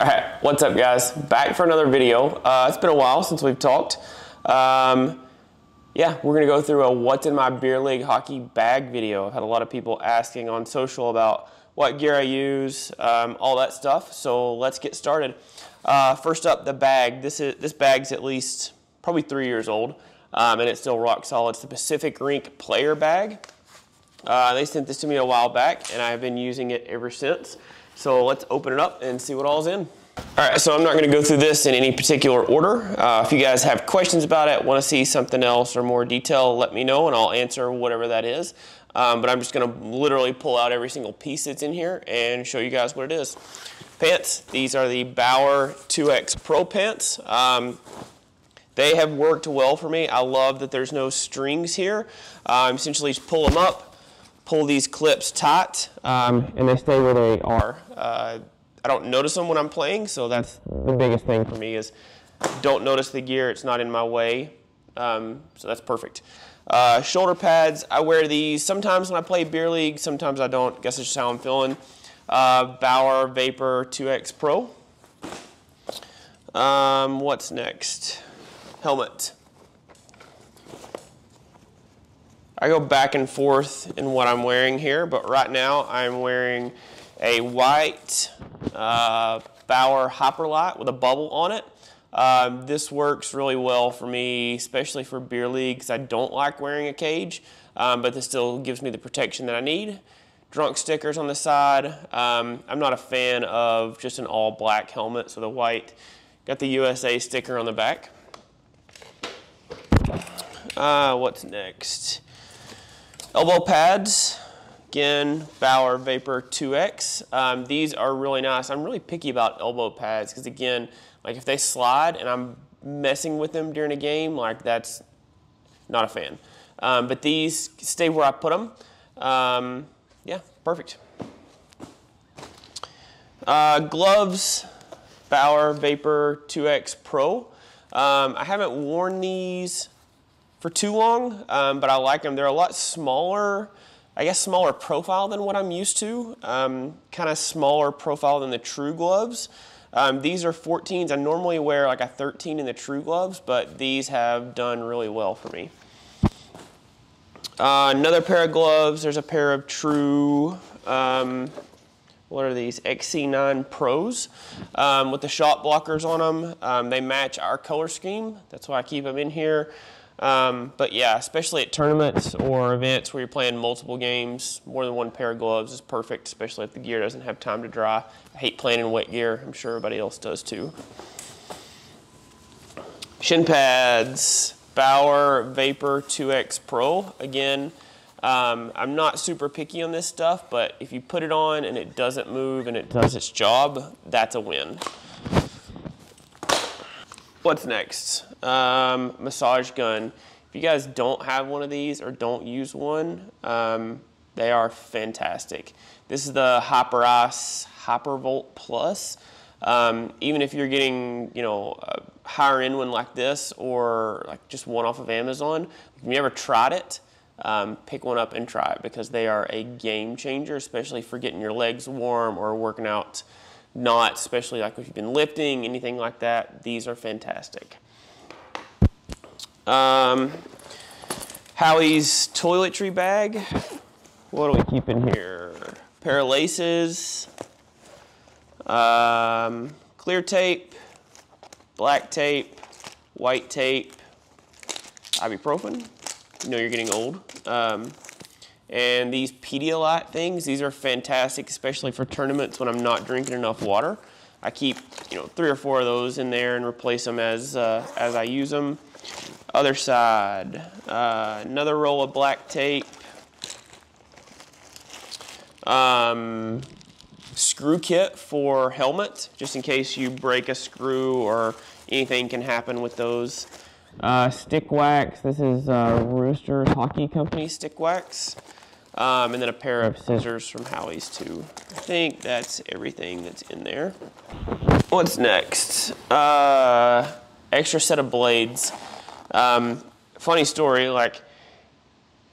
All right, what's up guys? Back for another video. Uh, it's been a while since we've talked. Um, yeah, we're gonna go through a what's in my beer league hockey bag video. I've had a lot of people asking on social about what gear I use, um, all that stuff. So let's get started. Uh, first up, the bag. This is this bag's at least probably three years old, um, and it's still rock solid. It's the Pacific Rink player bag. Uh, they sent this to me a while back, and I've been using it ever since. So let's open it up and see what all's in. All right, so I'm not gonna go through this in any particular order. Uh, if you guys have questions about it, wanna see something else or more detail, let me know and I'll answer whatever that is. Um, but I'm just gonna literally pull out every single piece that's in here and show you guys what it is. Pants, these are the Bauer 2X Pro pants. Um, they have worked well for me. I love that there's no strings here. Um, essentially just pull them up, pull these clips tight, um, and they stay where they are. Uh, I don't notice them when I'm playing, so that's the biggest thing for me is don't notice the gear. It's not in my way, um, so that's perfect. Uh, shoulder pads, I wear these sometimes when I play beer league, sometimes I don't. Guess it's just how I'm feeling. Uh, Bauer Vapor 2X Pro. Um, what's next? Helmet. I go back and forth in what I'm wearing here, but right now I'm wearing a white uh, Bauer Hyperlite with a bubble on it. Um, this works really well for me, especially for beer league, because I don't like wearing a cage, um, but this still gives me the protection that I need. Drunk stickers on the side. Um, I'm not a fan of just an all black helmet, so the white got the USA sticker on the back. Uh, what's next? Elbow pads, again, Bauer Vapor 2X. Um, these are really nice. I'm really picky about elbow pads because again, like if they slide and I'm messing with them during a game, like that's not a fan. Um, but these stay where I put them. Um, yeah, perfect. Uh, gloves, Bauer Vapor 2X Pro. Um, I haven't worn these for too long, um, but I like them. They're a lot smaller, I guess smaller profile than what I'm used to, um, kind of smaller profile than the True Gloves. Um, these are 14s. I normally wear like a 13 in the True Gloves, but these have done really well for me. Uh, another pair of gloves, there's a pair of True, um, what are these, XC9 Pros um, with the shot blockers on them. Um, they match our color scheme. That's why I keep them in here. Um, but yeah, especially at tournaments or events where you're playing multiple games, more than one pair of gloves is perfect, especially if the gear doesn't have time to dry. I hate playing in wet gear. I'm sure everybody else does too. Shin pads, Bauer Vapor 2X Pro. Again, um, I'm not super picky on this stuff, but if you put it on and it doesn't move and it does its job, that's a win. What's next? Um, massage gun. If you guys don't have one of these or don't use one, um, they are fantastic. This is the Hyperice Hypervolt Plus. Um, even if you're getting, you know, a higher end one like this or like just one off of Amazon, if you ever tried it, um, pick one up and try it because they are a game changer, especially for getting your legs warm or working out not, especially like if you've been lifting, anything like that. These are fantastic. Um, Howie's toiletry bag. What do we keep in here? Pair of laces, um, clear tape, black tape, white tape, ibuprofen. You know you're getting old. Um, and these Pedialyte things, these are fantastic, especially for tournaments when I'm not drinking enough water. I keep, you know, three or four of those in there and replace them as, uh, as I use them. Other side, uh, another roll of black tape. Um, screw kit for helmet, just in case you break a screw or anything can happen with those. Uh, stick wax, this is uh, Roosters Hockey Company stick wax. Um, and then a pair of scissors from Howie's too. I think that's everything that's in there. What's next? Uh, extra set of blades. Um, funny story, like,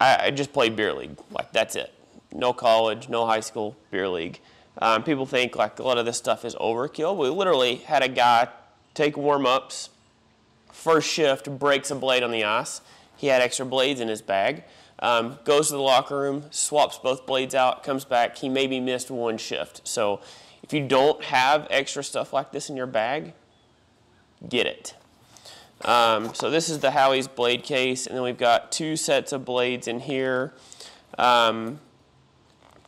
I, I, just played beer league. Like, that's it. No college, no high school, beer league. Um, people think like a lot of this stuff is overkill. We literally had a guy take warm-ups, first shift, breaks a blade on the ice. He had extra blades in his bag. Um, goes to the locker room, swaps both blades out, comes back. He maybe missed one shift. So if you don't have extra stuff like this in your bag, get it. Um, so this is the Howie's blade case, and then we've got two sets of blades in here. Um,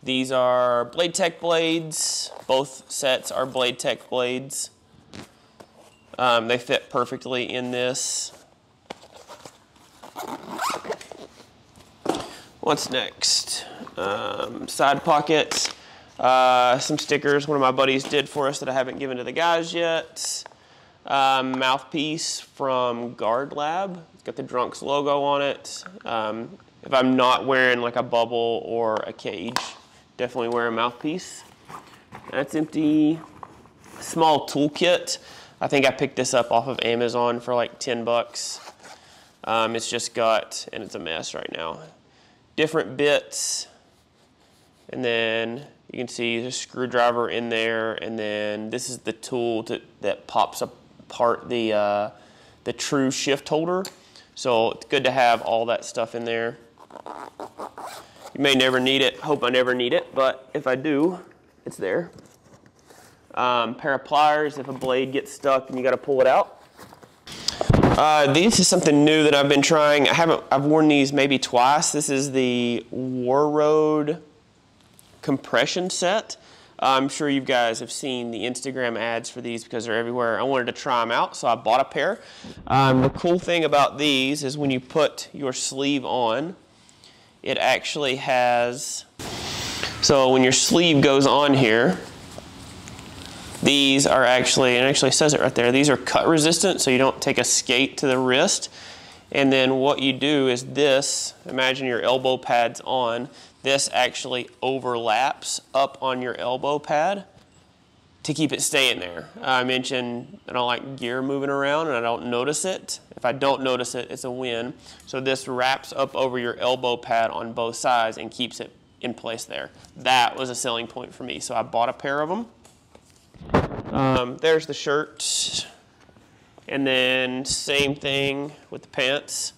these are Blade Tech blades. Both sets are Blade Tech blades. Um, they fit perfectly in this. What's next? Um, side pockets. Uh, some stickers one of my buddies did for us that I haven't given to the guys yet. Um, mouthpiece from Guard Lab. It's got the Drunks logo on it. Um, if I'm not wearing like a bubble or a cage, definitely wear a mouthpiece. That's empty. Small toolkit. I think I picked this up off of Amazon for like 10 bucks. Um, it's just got, and it's a mess right now, different bits. And then you can see the screwdriver in there. And then this is the tool to, that pops apart the, uh, the true shift holder. So it's good to have all that stuff in there. You may never need it. Hope I never need it, but if I do, it's there. Um, pair of pliers if a blade gets stuck and you got to pull it out. Uh, this is something new that I've been trying. I haven't. I've worn these maybe twice. This is the Warroad compression set. I'm sure you guys have seen the Instagram ads for these because they're everywhere. I wanted to try them out, so I bought a pair. Um, the cool thing about these is when you put your sleeve on, it actually has, so when your sleeve goes on here, these are actually, and actually says it right there, these are cut resistant so you don't take a skate to the wrist. And then what you do is this, imagine your elbow pad's on, this actually overlaps up on your elbow pad to keep it staying there. I mentioned I don't like gear moving around and I don't notice it. If I don't notice it, it's a win. So this wraps up over your elbow pad on both sides and keeps it in place there. That was a selling point for me. So I bought a pair of them. Um, there's the shirt. And then same thing with the pants.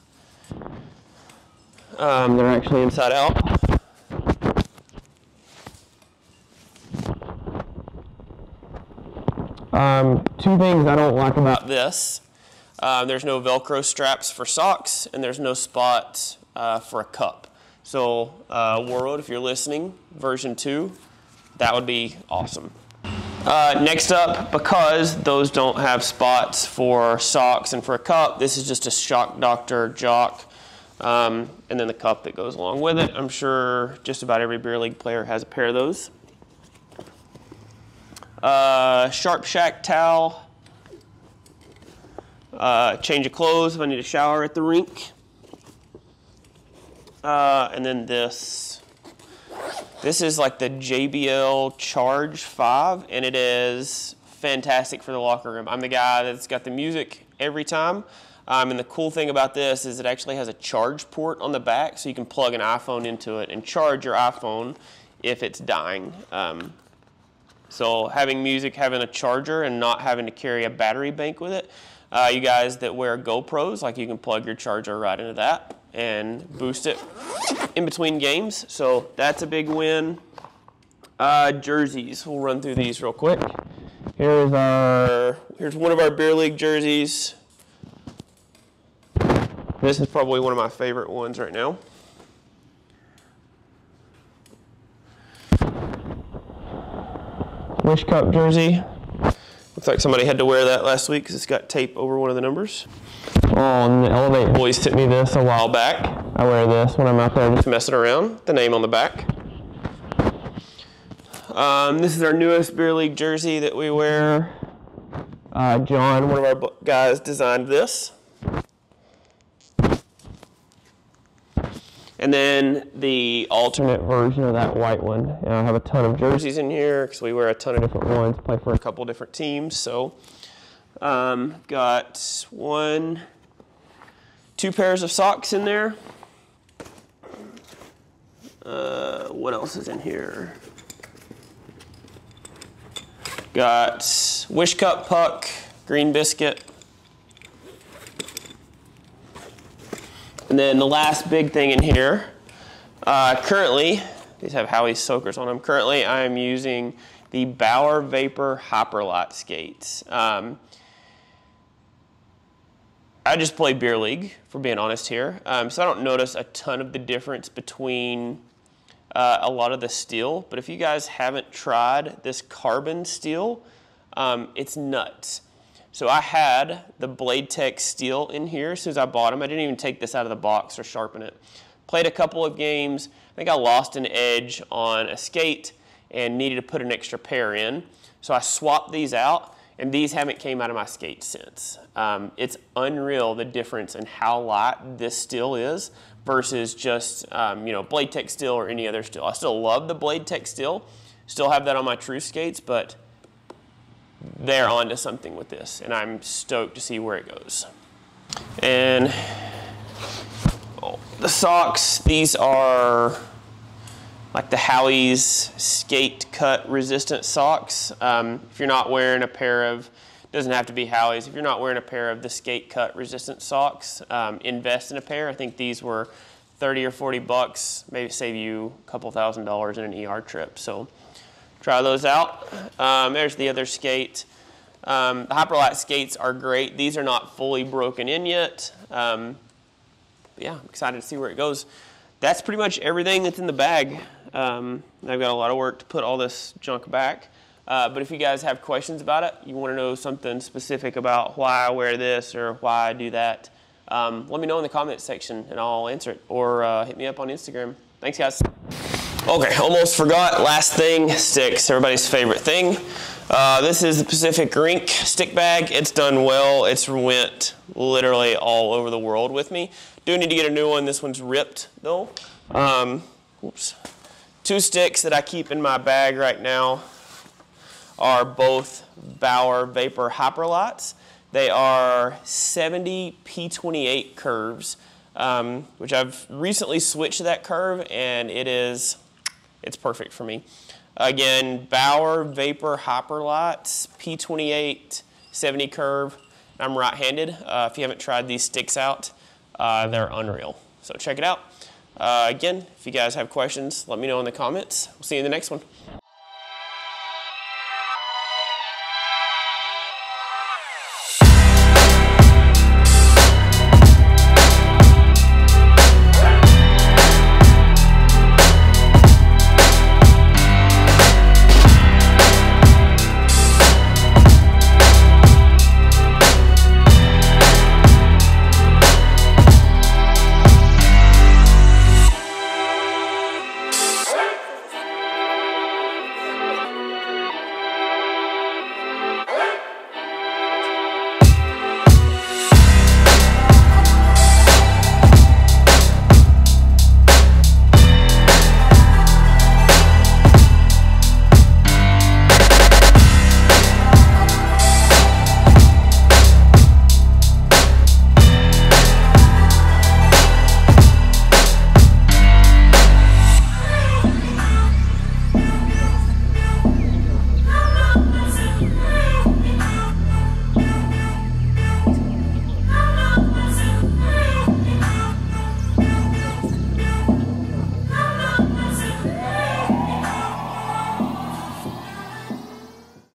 Um, they're actually inside out. Um, two things I don't like about this. Uh, there's no Velcro straps for socks, and there's no spot uh, for a cup. So, uh, Warroad, if you're listening, version 2, that would be awesome. Uh, next up, because those don't have spots for socks and for a cup, this is just a Shock Doctor Jock, um, and then the cup that goes along with it. I'm sure just about every beer league player has a pair of those. Uh, Sharp Shack towel. Uh, change of clothes if I need a shower at the rink. Uh, and then this. This is like the JBL Charge 5, and it is fantastic for the locker room. I'm the guy that's got the music every time. Um, and the cool thing about this is it actually has a charge port on the back, so you can plug an iPhone into it and charge your iPhone if it's dying. Um, so having music, having a charger, and not having to carry a battery bank with it. Uh, you guys that wear GoPros, like you can plug your charger right into that and boost it in between games. So that's a big win. Uh, jerseys, we'll run through these real quick. Here's our, here's one of our beer league jerseys. This is probably one of my favorite ones right now. Wish Cup jersey. Looks like somebody had to wear that last week because it's got tape over one of the numbers. Oh, the Elevate boys sent me this a while back. I wear this when I'm out there just messing around. The name on the back. Um, this is our newest beer league jersey that we wear. Uh, John, one of our guys, designed this. And then the alternate version of that white one. And I have a ton of jerseys in here because we wear a ton of different ones, play for a couple different teams. So, um, got one, two pairs of socks in there. Uh, what else is in here? Got Wish Cup Puck, Green Biscuit. And then the last big thing in here, uh, currently, these have Howie soakers on them. Currently, I'm using the Bauer Vapor Hyperlite skates. Um, I just play beer league, for being honest here. Um, so I don't notice a ton of the difference between uh, a lot of the steel. But if you guys haven't tried this carbon steel, um, it's nuts. So I had the Blade Tech steel in here as soon as I bought them. I didn't even take this out of the box or sharpen it. Played a couple of games. I think I lost an edge on a skate and needed to put an extra pair in. So I swapped these out and these haven't came out of my skate since. Um, it's unreal the difference in how light this steel is versus just um, you know Blade Tech steel or any other steel. I still love the Blade Tech steel, still have that on my true skates, but they're onto something with this, and I'm stoked to see where it goes. And oh, the socks, these are like the Howie's skate cut resistant socks. Um, if you're not wearing a pair of, doesn't have to be Howie's, if you're not wearing a pair of the skate cut resistant socks, um, invest in a pair. I think these were 30 or 40 bucks, maybe save you a couple thousand dollars in an ER trip. So try those out. Um, there's the other skate. Um, the Hyperlite skates are great. These are not fully broken in yet. Um, yeah, I'm excited to see where it goes. That's pretty much everything that's in the bag. Um, I've got a lot of work to put all this junk back. Uh, but if you guys have questions about it, you want to know something specific about why I wear this or why I do that, um, let me know in the comments section and I'll answer it. Or uh, hit me up on Instagram. Thanks, guys. Okay, almost forgot. Last thing, sticks. Everybody's favorite thing. Uh, this is the Pacific Rink stick bag. It's done well. It's went literally all over the world with me. Do need to get a new one. This one's ripped though. Um, oops. Two sticks that I keep in my bag right now are both Bauer Vapor Hyperlites. They are 70 P28 curves, um, which I've recently switched to that curve and it is, it's perfect for me. Again, Bauer Vapor Hyperlites, P28, 70 curve. I'm right-handed. Uh, if you haven't tried these sticks out, uh, they're unreal. So check it out. Uh, again, if you guys have questions, let me know in the comments. We'll see you in the next one.